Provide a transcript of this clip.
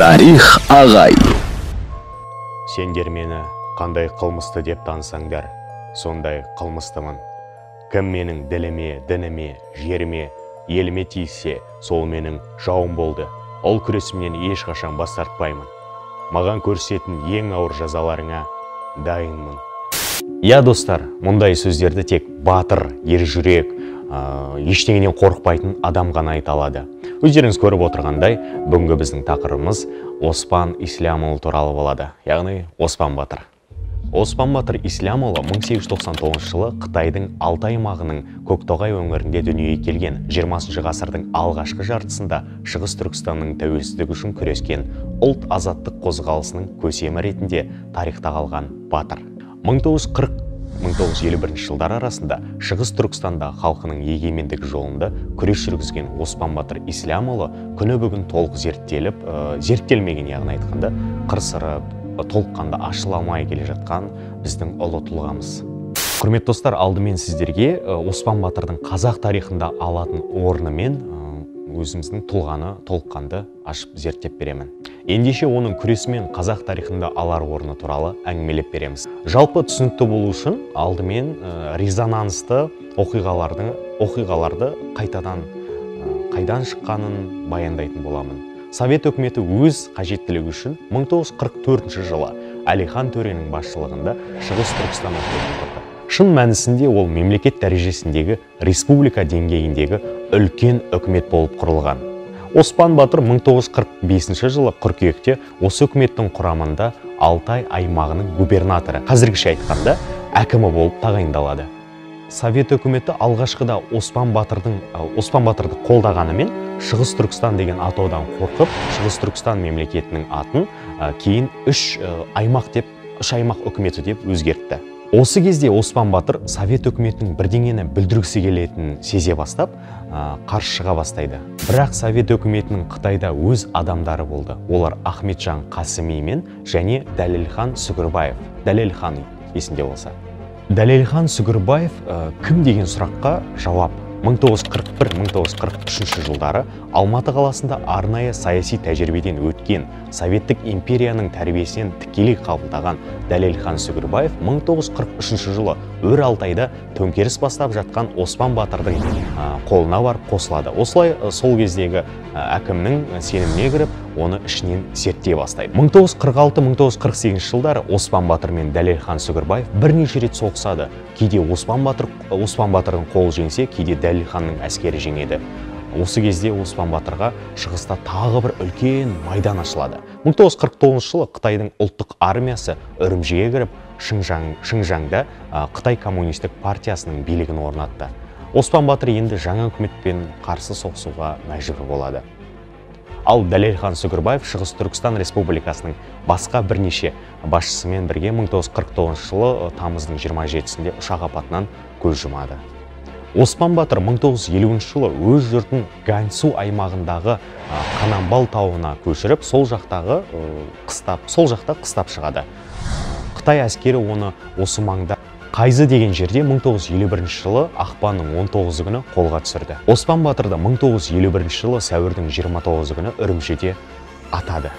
тарих ағай. Сендер мені қандай қылмысты деп танысаңдар сондай қылмыстымын. Кім менің діліме дініме жеріме еліме тиіссе сол менің жауым болды. Ол күресімнен ешқашан бас тартпаймын. Маған көрсететін ең ауыр жазаларыңа дайынмын. Иә достар мұндай сөздерді тек батыр ержүрек ә, ештеңеден қорықпайтын адам ғана айта алады. Өздеріңіз көріп отырғандай бүгінгі біздің тақырыбымыз оспан ислямұлы туралы болады. Яғни оспан батыр. Оспан батыр ислямұлы 1899 жылы қытайдың алтай аймағының көктоғай өңірінде дүниеге келген 20 ғасырдың алғашқы жартысында шығыс түркістанның тәуелсіздігі үшін күрескен ұлт азаттық қозғалысының көсемі ретінде тарихта қалған батыр. 1940 1951 жылдар арасында шығыс түркістанда халқының егемендік жолында күрес жүргізген оспан батыр ислямұлы күні бүгін толық зерттеліп ә, зерттелмеген яғни айтқанда қыр сыры толыққанды ашыла алмай келе жатқан біздің ұлы тұлғамыз. Құрметті достар алдымен сіздерге оспан батырдың қазақ тарихында алатын орны мен өзіміздің тұлғаны толыққанды ашып зерттеп беремін. Ендеше оның күресімен қазақ тарихында алар орны туралы әңгімелеп береміз. Жалпы түсінікті болу үшін алдымен ә, резонансты оқиғалардың оқиғаларды қайтадан ә, қайдан шыққанын баяндайтын боламын. Совет үкіметі өз қажеттілігі үшін 1944 жылы әлихан төренің басшылығында шығыс түркістан шын мәнісінде ол мемлекет дәрежесіндегі республика деңгейіндегі үлкен үкімет болып құрылған. Оспан батыр 1945 жылы қыркүйекте осы үкіметтің құрамында алтай аймағының губернаторы қазіргіше айтқанда әкімі болып тағайындалады. Совет үкіметі алғашқыда оспан батырдың оспан батырды қолдағанымен шығыс түркістан деген атаудан қорқып шығыс түркістан мемлекетінің атын кейін үш аймақ деп үш аймақ үкіметі деп өзгертті. Осы кезде оспан батыр совет үкіметінің бірдеңені бүлдіргісі келетінін сезе бастап ә, қарсы шыға бастайды. Бірақ совет үкіметінің қытайда өз адамдары болды. Олар ахметжан қасыми мен және дәлелхан сүгірбаев. Дәлелхан есінде болса. Дәлелхан сүгірбаев кім деген сұраққа жауап 1941-1943 жылдары Алматы қаласында арнайы саяси тәжірибеден өткен Советтік империяның тәрбиесінен тікелей қабылдаған Дәлелхан Сүгірбаев 1943 жылы өр Алтайда төңкеріс бастап жатқан Оспан Батырдың қолына барып қосылады. Осылай сол кездегі әкімнің сеніміне кіріп, оны ішінен зерттей бастайды. 1946-1948 жылдары оспан батыр мен дәлелхан сүгірбаев бірнеше рет соғысады. Кейде оспан батыр оспан батырдың қолы жеңсе кейде дәлелханның әскері жеңеді. Осы кезде оспан батырға шығыста тағы бір үлкен майдан ашылады. 1949 жылы қытайдың ұлттық армиясы үрімжіге кіріп шыңжаң, шыңжаңда қытай коммунистік партиясының билігін орнатты. Оспан батыр енді жаңа үкіметпен қарсы соғысуға мәжбүр болады. Ал дәлелхан сүгірбаев шығыс түркістан республикасының басқа бірнеше басшысымен бірге 1949 жылы тамыздың 27-сінде ұшақ апатынан көз жұмады. Оспан батыр 1950 жылы өз жұртын ганьсу аймағындағы қанамбал тауына көшіріп сол жақтағы қыстап сол жақта қыстап шығады. Қытай әскері оны осы маңда қайзы деген жерде 1951 жылы ақпанның 19 күні қолға түсірді. Оспан батырды 1951 жылы сәуірдің 29 күні үрімшіде атады.